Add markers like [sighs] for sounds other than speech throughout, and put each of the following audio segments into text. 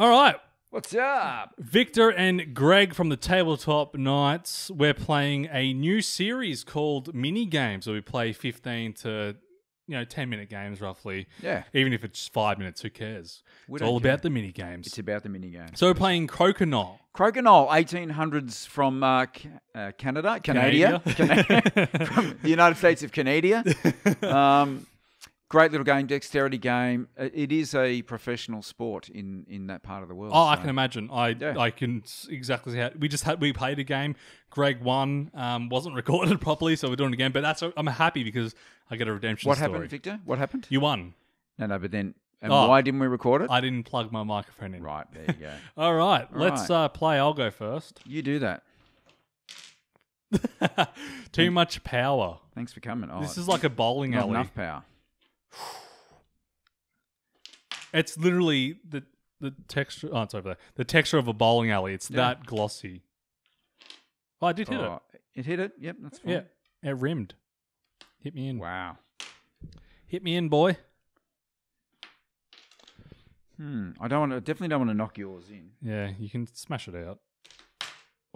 All right. What's up? Victor and Greg from the Tabletop Knights. We're playing a new series called Mini Games where we play 15 to you know 10 minute games roughly. Yeah. Even if it's 5 minutes, who cares? We it's all care. about the mini games. It's about the mini game. so we're playing Crokinole. Crokinole, 1800s from uh, uh, Canada, Canada, Cana- [laughs] [laughs] from the United States of Canada. [laughs] Um, great little game, dexterity game. Uh, It is a professional sport in, in that part of the world. Oh, I can imagine. I Yeah. I can exactly see how we just had we played a game. Greg won. Um, wasn't [laughs] recorded properly, so we're doing it again. But that's I'm happy because I get a redemption. What story. happened, Victor? What happened? You won. No, no, but then, and Oh. why didn't we record it? I didn't plug my microphone in. right, there you go. [laughs] All right, let's right. Uh, play. I'll go first. You do that. [laughs] Too much power. Thanks for coming. Oh, This is like a bowling not alley. enough power. [sighs] It's literally the the texture. Oh, it's over there. The texture of a bowling alley. It's Yeah. that glossy. Oh, I did hit Oh, it hit it. Yep, that's fine. Yeah, it rimmed. Hit me in. Wow. Hit me in, boy. Hmm. I don't want to. Definitely don't want to knock yours in. Yeah, you can smash it out.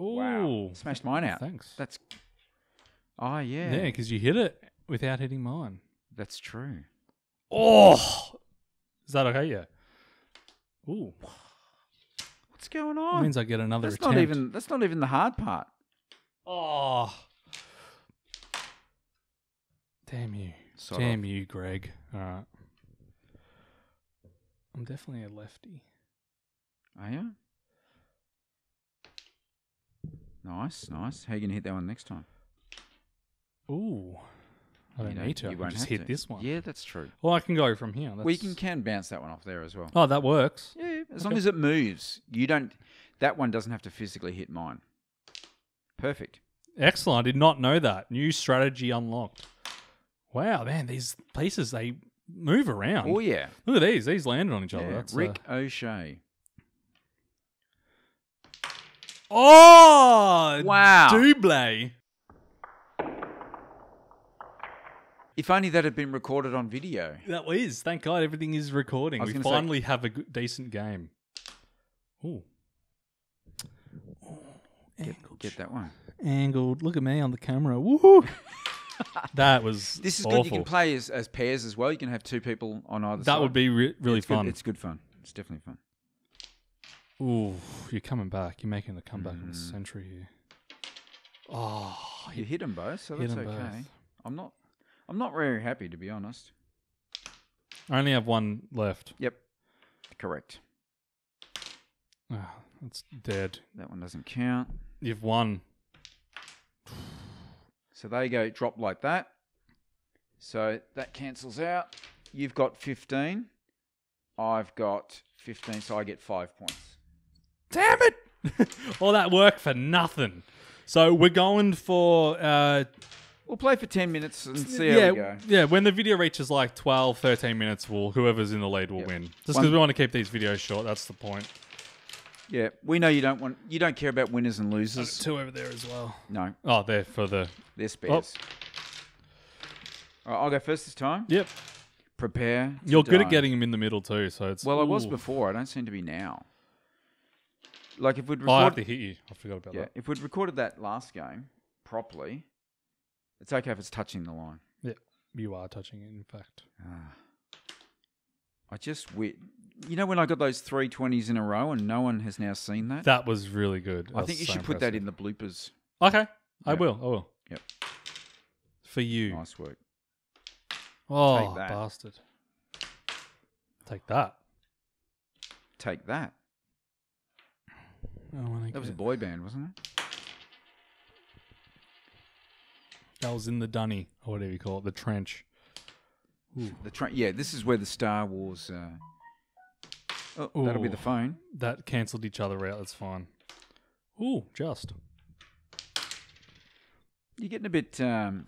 Ooh. Wow. Smashed mine out. Thanks. That's. Oh yeah. Yeah, because you hit it without hitting mine. That's true. Oh, is that okay? Yeah. Ooh, What's going that on? means I get another that's attempt. not even. That's not even the hard part. Oh, damn you! Sort damn you, Greg. All right. I'm definitely a lefty. Are you? Nice, nice. How you gonna hit that one next time? Ooh, I You don't don't- need to. You can won't just hit to. this one. Yeah, that's true. Well, I can go from here. That's... We can can bounce that one off there as well. Oh, that works. Yeah, as long as it moves. You don't. That one doesn't have to physically hit mine. Perfect. Excellent. I did not know that. New strategy unlocked. Wow, man, these pieces they move around. Oh yeah. Look at these. These landed on each other. yeah. Uh, Rick O'Shea. Oh, Wow. Double. If only that had been recorded on video. That is. Thank God everything is recording. I was We gonna say- finally have a good, decent game. Ooh. Angled. Get that one. Angled. Look at me on the camera. Woo! [laughs] that was This is awful. good. You can play as, as pairs as well. You can have two people on either side. That would be re- really it's good- fun. It's good fun. It's definitely fun. Ooh, you're coming back. You're making the comeback of the Mm. century here. Oh, You hit them both, so hit that's 'em okay. both. I'm not. I'm not very happy to be honest. I only have one left. Yep. Correct. Ah, that's dead. That one doesn't count. You've won. So they go drop like that. So that cancels out. You've got 15. I've got 15, so I get five points. Damn it! [laughs] All that work for nothing. So we're going for uh, We'll play for 10 minutes and see how yeah, we go. yeah. When the video reaches like 12, 13 minutes, will whoever's in the lead will Yep. win. Just because we want to keep these videos short. That's the point. Yeah, we know you don't want you don't care about winners and losers. There's two over there as well. No, Oh, they're for the. they're oh. spares. All right, I'll go first this time. Yep. Prepare. to You're good die. at getting them in the middle too. So it's. Well, I was before. I don't seem to be now. Like if we'd Oh, I have to hit you. I forgot about yeah, that. if we'd recorded that last game properly, it's okay if it's touching the line. Yeah, you are touching it, in fact. Ah. I just wi- you know when I got those three twenties in a row and no one has now seen that. That was really good. I think you should put that in the bloopers. Okay, I will. I will. Yep. For you. Nice work. Oh, Take bastard. Take that. Take that. I wanna That was a boy band, wasn't it? That was in the dunny, or whatever you call it, the trench. The tra- yeah, this is where the Star Wars. Uh... Oh, that'll be the phone. That cancelled each other out. That's fine. Ooh, just. You're getting a bit um,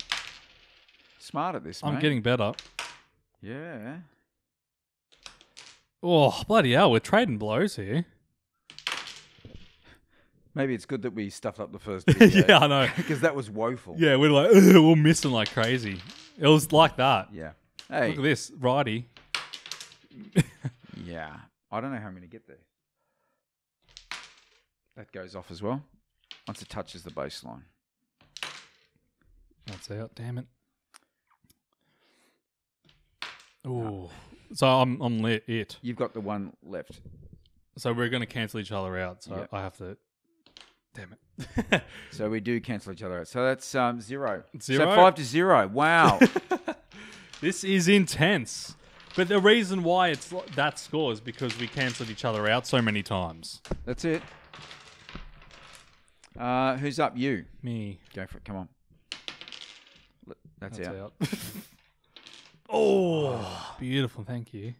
smart at this. I'm mate. getting better. Yeah. Oh, bloody hell. We're trading blows here. Maybe it's good that we stuffed up the first [laughs] video. yeah, I know. Because that was woeful. Yeah, we're like, we're missing like crazy. It was like that. Yeah. Hey. Look at this. Righty. [laughs] Yeah. I don't know how I'm going to get there. That goes off as well. Once it touches the baseline. That's out. Damn it. Uh, Ooh. So I'm I'm lit it. You've got the one left. So we're gonna cancel each other out. So Yep. I have to. Damn it. [laughs] So we do cancel each other out. So that's um, zero. Zero? So five to zero. Wow. [laughs] this is intense. But the reason why it's that score is because we cancelled each other out so many times. that's it. Uh, who's up? You. Me. Go for it. Come on. That's, That's out. out. [laughs] oh, beautiful. Thank you.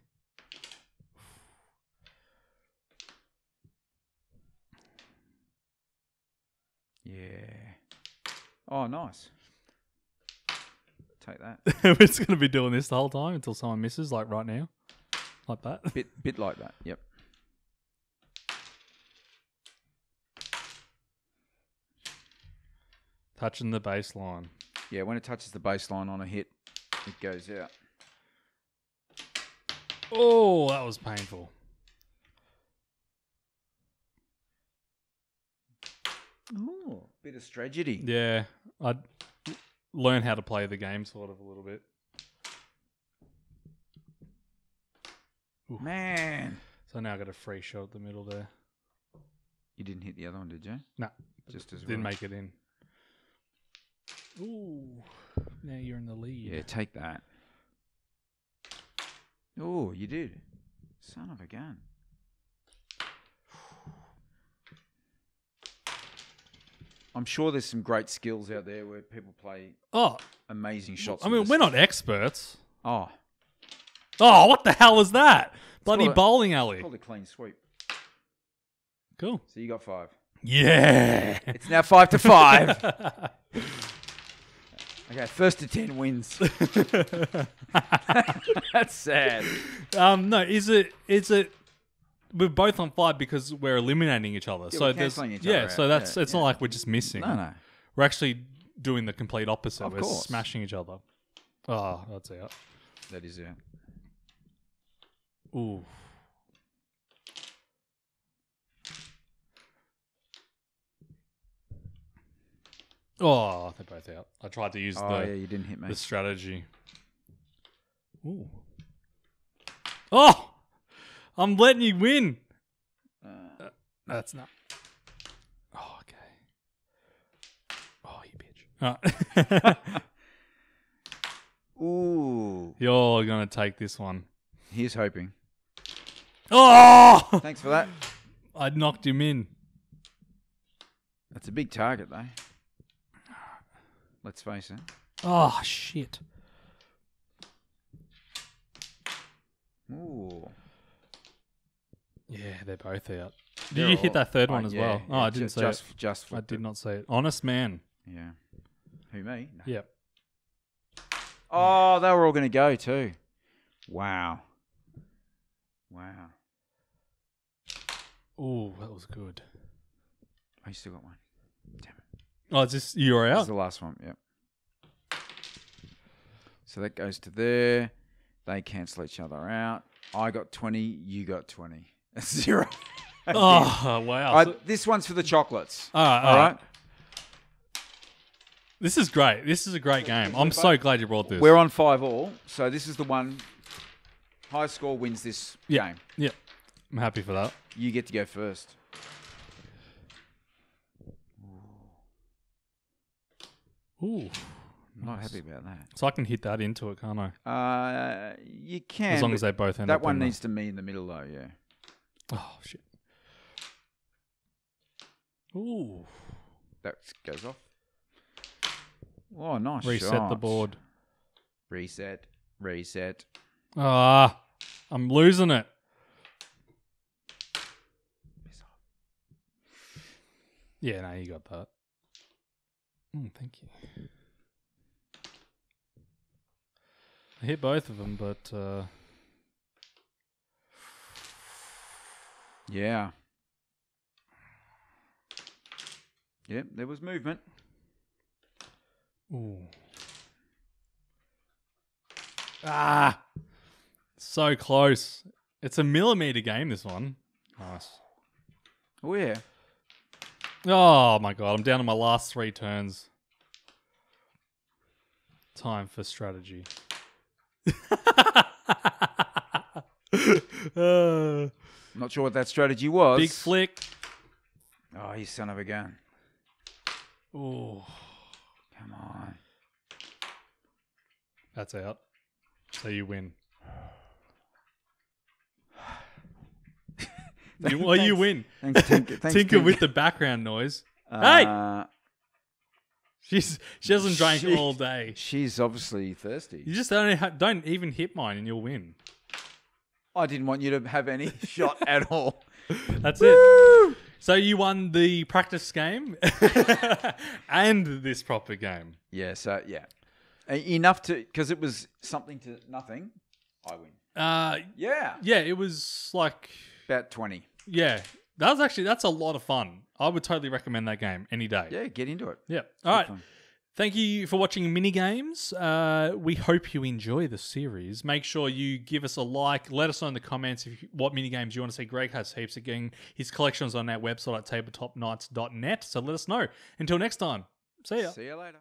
Yeah. Oh, nice. Take that. [laughs] We're just going to be doing this the whole time until someone misses, like right now. Like that. bit, bit like that. Yep. Touching the baseline. Yeah. When it touches the baseline on a hit, it goes out. Oh, that was painful. Oh, bit of strategy. Yeah, I'd learn how to play the game sort of a little bit. Man, So now I got a free shot at the middle there. you didn't hit the other one, did you? Nah, Just as didn't well. make it in. Ooh, now you're in the lead. Yeah, take that. Oh, you did. Son of a gun. I'm sure there's some great skills out there where people play Oh, amazing shots. I mean, we're not experts. Oh, Oh, what the hell was that? Bloody called a- bowling alley. called a clean sweep. Cool. So you got five. Yeah. It's now five to five. [laughs] [laughs] okay, first to ten wins. [laughs] That's sad. um, no, is it? Is it? We're both on five because we're eliminating each other. so we're there's cancelling each yeah. other so out. that's Yeah, it's yeah. not like we're just missing. No, no. We're actually doing the complete opposite. Of we're course. smashing each other. Oh, that's out. That is it. Ooh. Oh, they're both out. I tried to use Oh the yeah, you didn't hit me. the strategy. Ooh. Oh, I'm letting you win. Uh, That's not. Oh, okay. Oh, you bitch. Oh. [laughs] ooh, You're gonna take this one. He's hoping. Oh, Thanks for that. [laughs] I knocked him in. That's a big target, though. Let's face it. Oh shit. Ooh. Yeah, they're both out. Did They're you hit all- that third oh, one as yeah, well? Oh, yeah, I didn't ju- see just, it. Just I flipped did it. not see it. Honest man. Yeah. Who me? No. Yep. Oh, they were all going to go too. Wow. Wow. Ooh, that was good. Oh, I still got one. Damn it. Oh, it's just you're This is out. the last one. Yep. So that goes to there. They cancel each other out. I got 20. You got 20. [laughs] Zero. Oh [laughs] wow. This one's for the chocolates. all right, All right. This is great. This is a great game. I'm so glad you brought this. We're on five all. So this is the one. High score wins this Yeah. game. yeah, I'm happy for that. You get to go first. Ooh, I'm not happy about that. so I can hit that into it, can't I? Uh, you can. As long but as they both end that up. one in the- needs to be in the middle, though. Yeah. Oh shit. Ooh, That goes off. Oh, nice. reset the board. Reset. Reset. Ah, I'm losing it. Yeah, no, you got that. Mm, thank you. I hit both of them, but uh, Yeah. Yep, there was movement. ooh. Ah, so close. It's a millimeter game. This one. Nice. Oh yeah. Oh my god, I'm down to my last three turns. Time for strategy. Uh, [laughs] Not sure what that strategy was. big flick. Oh, you son of a gun. Oh, Come on. that's out. So you win. [sighs] you, well, you win. Thanks, Tinker. [laughs] Thanks, Tinker with the background noise. hey! Uh, She's she hasn't drank She- all day. She's obviously thirsty. You just don't don't even hit mine and you'll win. I didn't want you to have any [laughs] shot at all. That's it. So you won the practice game [laughs] and this proper game. Yeah, so yeah. Enough to, because it was something to nothing, I win. Uh, Yeah. yeah, it was like About 20. yeah, that was actually that's a lot of fun. I would totally recommend that game any day. Yeah, get into it. Yeah. All right. fun. Thank you for watching mini games. Uh, we hope you enjoy the series. Make sure you give us a like. Let us know in the comments if you, what mini games you want to see. Greg has heaps again. His collection's on our website at tabletopknights.net. So let us know. Until next time. See ya. See you later.